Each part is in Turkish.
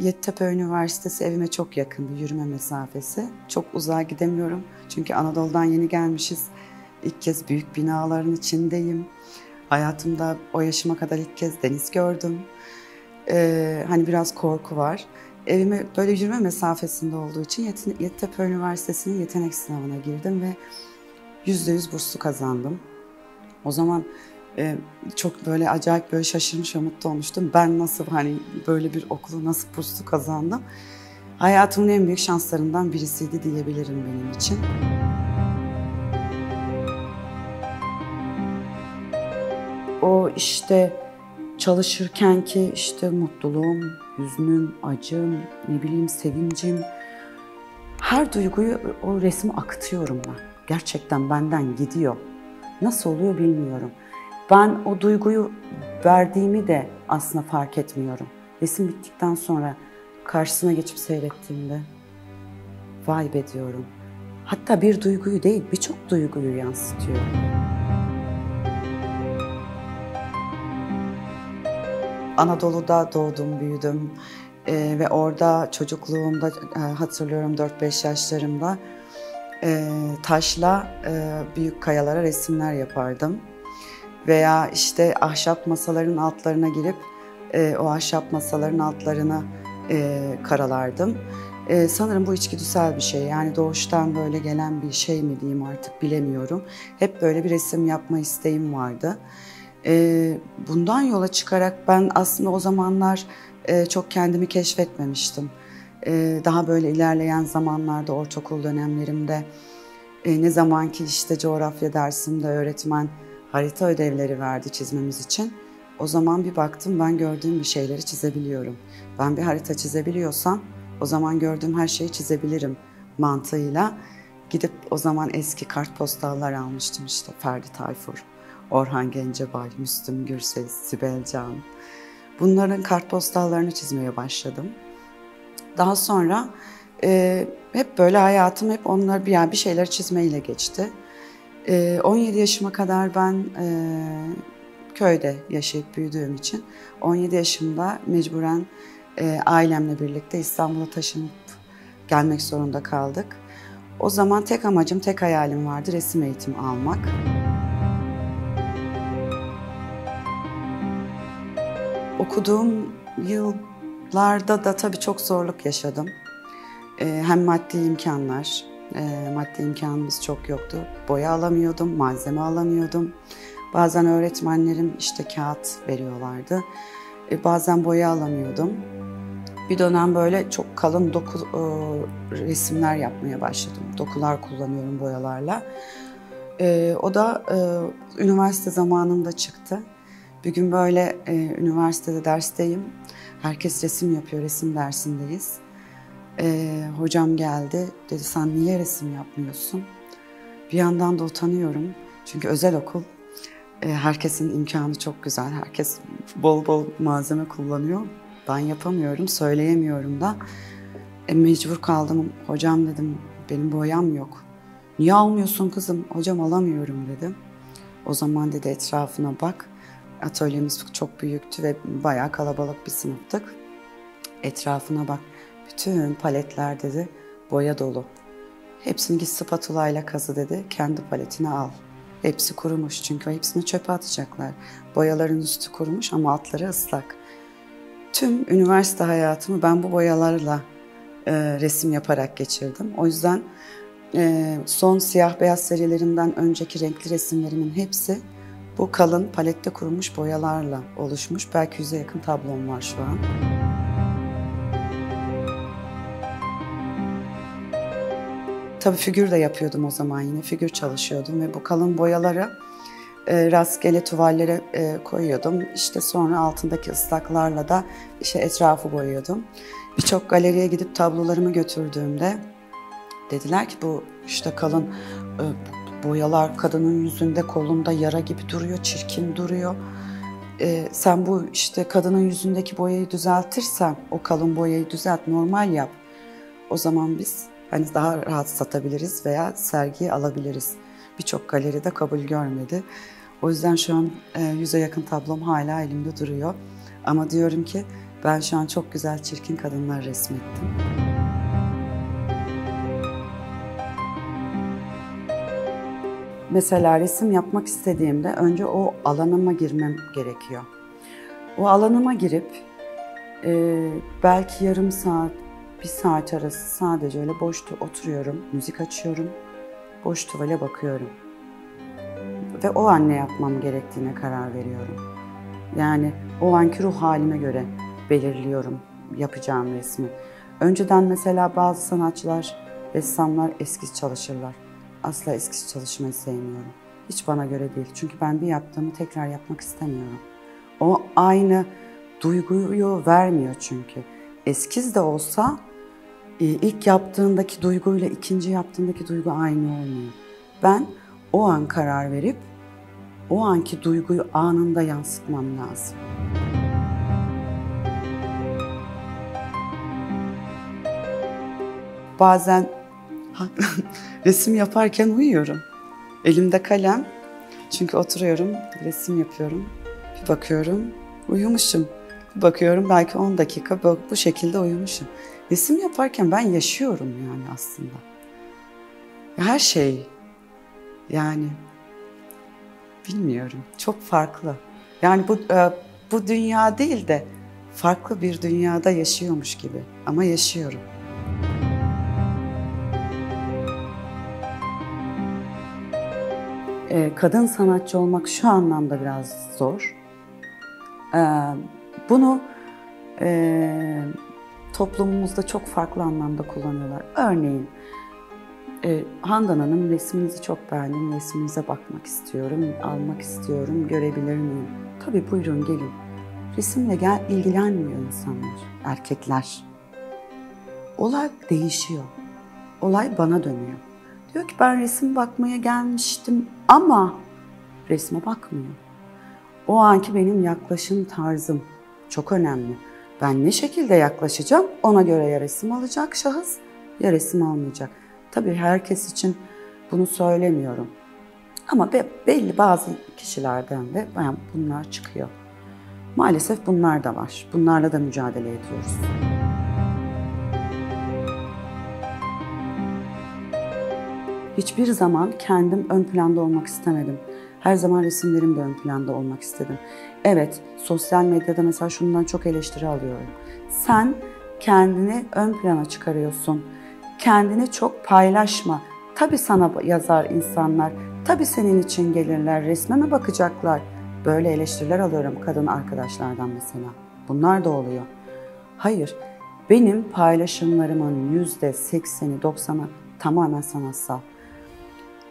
Yeditepe Üniversitesi evime çok yakın bir yürüme mesafesi. Çok uzağa gidemiyorum çünkü Anadolu'dan yeni gelmişiz. İlk kez büyük binaların içindeyim. Hayatımda o yaşıma kadar ilk kez deniz gördüm. Ee, hani biraz korku var. Evime böyle yürüme mesafesinde olduğu için Yeditepe Üniversitesi'nin yetenek sınavına girdim ve %100 burslu kazandım. O zaman e, çok böyle acayip böyle şaşırmış ve mutlu olmuştum. Ben nasıl hani böyle bir okulu nasıl burslu kazandım? Hayatımın en büyük şanslarından birisiydi diyebilirim benim için. O işte çalışırken ki işte mutluluğum, hüznüm, acım, ne bileyim sevincim, her duyguyu o resmi akıtıyorum ben. Gerçekten benden gidiyor. Nasıl oluyor bilmiyorum. Ben o duyguyu verdiğimi de aslında fark etmiyorum. Resim bittikten sonra karşısına geçip seyrettiğimde vay be diyorum. Hatta bir duyguyu değil birçok duyguyu yansıtıyor. Anadolu'da doğdum, büyüdüm ee, ve orada çocukluğumda e, hatırlıyorum 4-5 yaşlarımda e, taşla e, büyük kayalara resimler yapardım. Veya işte ahşap masaların altlarına girip e, o ahşap masaların altlarına e, karalardım. E, sanırım bu içgüdüsel bir şey. Yani doğuştan böyle gelen bir şey mi diyeyim artık bilemiyorum. Hep böyle bir resim yapma isteğim vardı. E, bundan yola çıkarak ben aslında o zamanlar e, çok kendimi keşfetmemiştim. E, daha böyle ilerleyen zamanlarda ortaokul dönemlerimde e, ne zaman ki işte coğrafya dersimde öğretmen harita ödevleri verdi çizmemiz için. O zaman bir baktım ben gördüğüm bir şeyleri çizebiliyorum. Ben bir harita çizebiliyorsam o zaman gördüğüm her şeyi çizebilirim mantığıyla gidip o zaman eski kartpostallar almıştım işte Ferdi Tayfur, Orhan Gencebay, Müslüm Gürses, Sibel Can. Bunların kartpostallarını çizmeye başladım. Daha sonra e, hep böyle hayatım hep onlar bir yani bir şeyler çizmeyle geçti. E, 17 yaşıma kadar ben e, köyde yaşayıp büyüdüğüm için 17 yaşımda mecburen e, ailemle birlikte İstanbul'a taşınıp gelmek zorunda kaldık. O zaman tek amacım, tek hayalim vardı resim eğitimi almak. Okuduğum yıllarda da tabii çok zorluk yaşadım. Ee, hem maddi imkanlar, e, maddi imkanımız çok yoktu. Boya alamıyordum, malzeme alamıyordum. Bazen öğretmenlerim işte kağıt veriyorlardı. E, bazen boya alamıyordum. Bir dönem böyle çok kalın doku e, resimler yapmaya başladım. Dokular kullanıyorum boyalarla. E, o da e, üniversite zamanında çıktı. Bir gün böyle e, üniversitede dersteyim. Herkes resim yapıyor, resim dersindeyiz. E, hocam geldi, dedi sen niye resim yapmıyorsun? Bir yandan da utanıyorum. Çünkü özel okul. E, herkesin imkanı çok güzel. Herkes bol bol malzeme kullanıyor. Ben yapamıyorum, söyleyemiyorum da. E, mecbur kaldım. Hocam dedim, benim boyam yok. Niye almıyorsun kızım? Hocam alamıyorum dedim. O zaman dedi etrafına bak. Atölyemiz çok büyüktü ve bayağı kalabalık bir sınıftık. Etrafına bak. Bütün paletler dedi boya dolu. Hepsini git spatula ile kazı dedi. Kendi paletini al. Hepsi kurumuş çünkü hepsini çöpe atacaklar. Boyaların üstü kurumuş ama altları ıslak. Tüm üniversite hayatımı ben bu boyalarla e, resim yaparak geçirdim. O yüzden e, son siyah beyaz serilerimden önceki renkli resimlerimin hepsi bu kalın palette kurumuş boyalarla oluşmuş. Belki yüze yakın tablom var şu an. Tabii figür de yapıyordum o zaman yine. Figür çalışıyordum ve bu kalın boyaları e, rastgele tuvallere e, koyuyordum. İşte sonra altındaki ıslaklarla da işte etrafı boyuyordum. Birçok galeriye gidip tablolarımı götürdüğümde dediler ki bu işte kalın e, boyalar kadının yüzünde kolunda yara gibi duruyor, çirkin duruyor. E, sen bu işte kadının yüzündeki boyayı düzeltirsen, o kalın boyayı düzelt, normal yap. O zaman biz hani daha rahat satabiliriz veya sergiye alabiliriz. Birçok galeride kabul görmedi. O yüzden şu an e, yüze yakın tablom hala elimde duruyor. Ama diyorum ki Ben şu an çok güzel çirkin kadınlar resmettim. Mesela resim yapmak istediğimde önce o alanıma girmem gerekiyor. O alanıma girip e, belki yarım saat, bir saat arası sadece öyle boş oturuyorum, müzik açıyorum, boş tuvale bakıyorum. Ve o an ne yapmam gerektiğine karar veriyorum. Yani o anki ruh halime göre belirliyorum yapacağım resmi. Önceden mesela bazı sanatçılar, ressamlar eskiz çalışırlar. Asla eskiz çalışmayı sevmiyorum. Hiç bana göre değil. Çünkü ben bir yaptığımı tekrar yapmak istemiyorum. O aynı duyguyu vermiyor çünkü. Eskiz de olsa ilk yaptığındaki duyguyla ikinci yaptığındaki duygu aynı olmuyor. Ben o an karar verip o anki duyguyu anında yansıtmam lazım. Bazen resim yaparken uyuyorum. Elimde kalem. Çünkü oturuyorum, resim yapıyorum. Bir bakıyorum, uyumuşum. Bir bakıyorum belki 10 dakika bu şekilde uyumuşum. Resim yaparken ben yaşıyorum yani aslında. Her şey yani bilmiyorum çok farklı. Yani bu e, bu dünya değil de farklı bir dünyada yaşıyormuş gibi ama yaşıyorum. E, kadın sanatçı olmak şu anlamda biraz zor. E, bunu toplumumuzda çok farklı anlamda kullanıyorlar. Örneğin e, Handan Hanım resminizi çok beğendim, resminize bakmak istiyorum, almak istiyorum, görebilir miyim? Tabii buyurun gelin. Resimle gel, ilgilenmiyor insanlar, erkekler. Olay değişiyor. Olay bana dönüyor. Diyor ki ben resim bakmaya gelmiştim ama resme bakmıyor. O anki benim yaklaşım tarzım çok önemli. Ben ne şekilde yaklaşacağım ona göre ya resim alacak şahıs ya resim almayacak. Tabii herkes için bunu söylemiyorum. Ama belli bazı kişilerden de yani bunlar çıkıyor. Maalesef bunlar da var. Bunlarla da mücadele ediyoruz. Hiçbir zaman kendim ön planda olmak istemedim. Her zaman resimlerim de ön planda olmak istedim. Evet, sosyal medyada mesela şundan çok eleştiri alıyorum. Sen kendini ön plana çıkarıyorsun kendini çok paylaşma. Tabii sana yazar insanlar, tabii senin için gelirler, resme mi bakacaklar? Böyle eleştiriler alıyorum kadın arkadaşlardan mesela. Bunlar da oluyor. Hayır, benim paylaşımlarımın yüzde sekseni, doksanı tamamen sanatsal.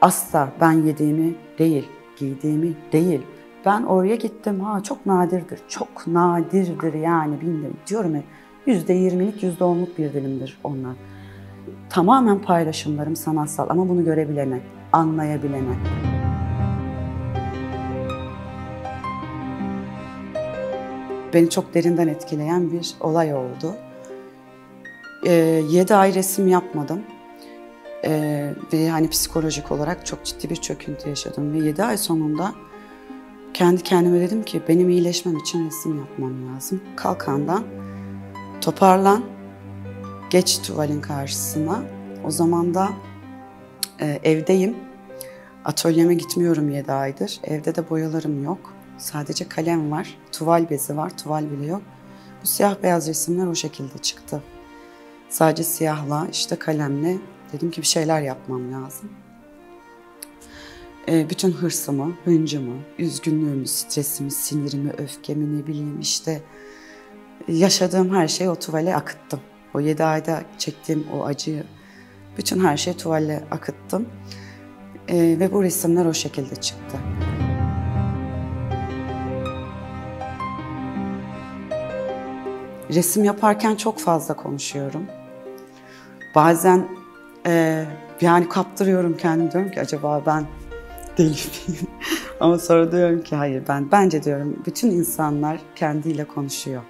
Asla ben yediğimi değil, giydiğimi değil. Ben oraya gittim, ha çok nadirdir, çok nadirdir yani bilmiyorum. Diyorum ya, yüzde yirmilik, yüzde onluk bir dilimdir onlar. Tamamen paylaşımlarım sanatsal ama bunu görebilene, anlayabilene. Beni çok derinden etkileyen bir olay oldu. Ee, 7 ay resim yapmadım. Ee, ve hani psikolojik olarak çok ciddi bir çöküntü yaşadım. Ve 7 ay sonunda kendi kendime dedim ki benim iyileşmem için resim yapmam lazım. Kalkandan toparlan, Geç tuvalin karşısına. O zaman da e, evdeyim. Atölyeme gitmiyorum 7 aydır. Evde de boyalarım yok. Sadece kalem var, tuval bezi var, tuval bile yok. Bu siyah beyaz resimler o şekilde çıktı. Sadece siyahla, işte kalemle dedim ki bir şeyler yapmam lazım. E, bütün hırsımı, hıncımı, üzgünlüğümü, stresimi, sinirimi, öfkemi ne bileyim işte yaşadığım her şeyi o tuvale akıttım. O yedi ayda çektiğim o acıyı, bütün her şeyi tuvalle akıttım. E, ve bu resimler o şekilde çıktı. Resim yaparken çok fazla konuşuyorum. Bazen e, yani kaptırıyorum kendimi diyorum ki acaba ben deli miyim? Ama sonra diyorum ki hayır ben bence diyorum bütün insanlar kendiyle konuşuyor.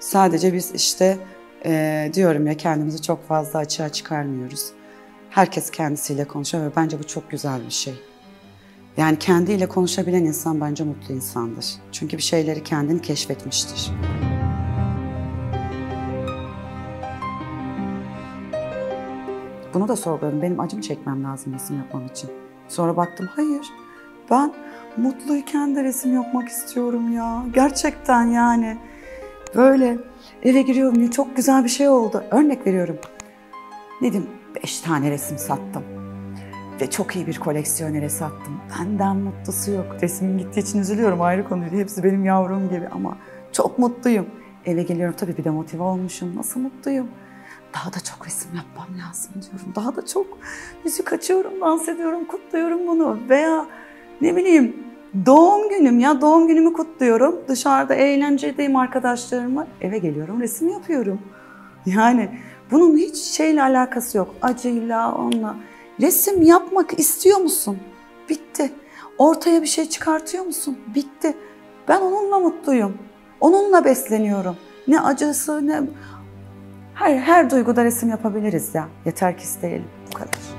Sadece biz işte e, diyorum ya kendimizi çok fazla açığa çıkarmıyoruz. Herkes kendisiyle konuşuyor ve bence bu çok güzel bir şey. Yani kendiyle konuşabilen insan bence mutlu insandır. Çünkü bir şeyleri kendini keşfetmiştir. Bunu da sorguladım. Benim acımı çekmem lazım resim yapmam için. Sonra baktım hayır. Ben mutluyken de resim yapmak istiyorum ya. Gerçekten yani. Böyle eve giriyorum ya çok güzel bir şey oldu. Örnek veriyorum. Dedim beş tane resim sattım. Ve çok iyi bir koleksiyonere sattım. Benden mutlusu yok. Resmin gittiği için üzülüyorum ayrı konu. Hepsi benim yavrum gibi ama çok mutluyum. Eve geliyorum tabii bir de motive olmuşum. Nasıl mutluyum. Daha da çok resim yapmam lazım diyorum. Daha da çok müzik açıyorum, dans ediyorum, kutluyorum bunu. Veya ne bileyim doğum günüm ya doğum günümü kutluyorum. Dışarıda eğlencedeyim arkadaşlarımla. Eve geliyorum resim yapıyorum. Yani bunun hiç şeyle alakası yok. Acıyla, onunla. Resim yapmak istiyor musun? Bitti. Ortaya bir şey çıkartıyor musun? Bitti. Ben onunla mutluyum. Onunla besleniyorum. Ne acısı ne her her duyguda resim yapabiliriz ya. Yeter ki isteyelim. Bu kadar.